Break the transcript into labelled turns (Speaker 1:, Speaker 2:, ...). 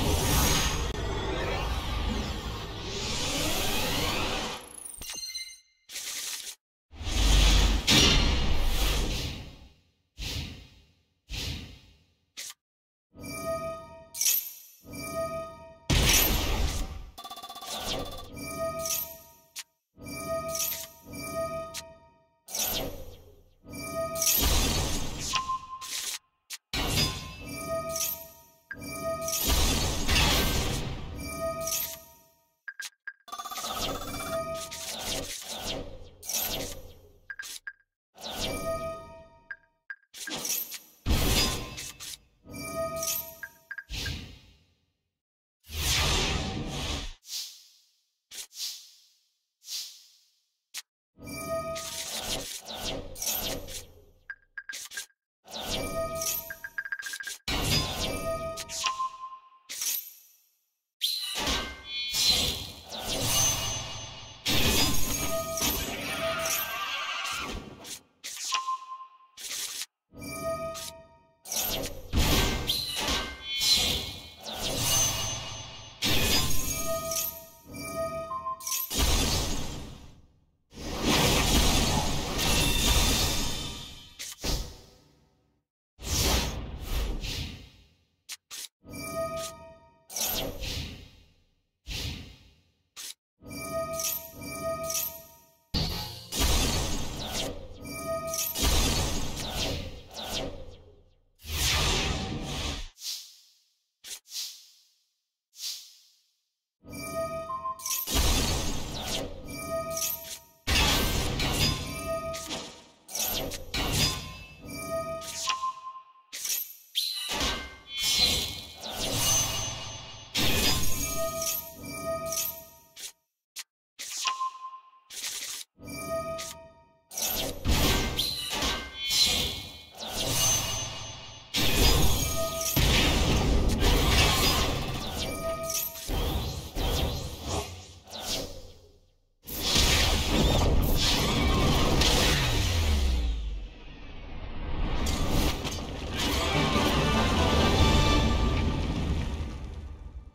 Speaker 1: Wow.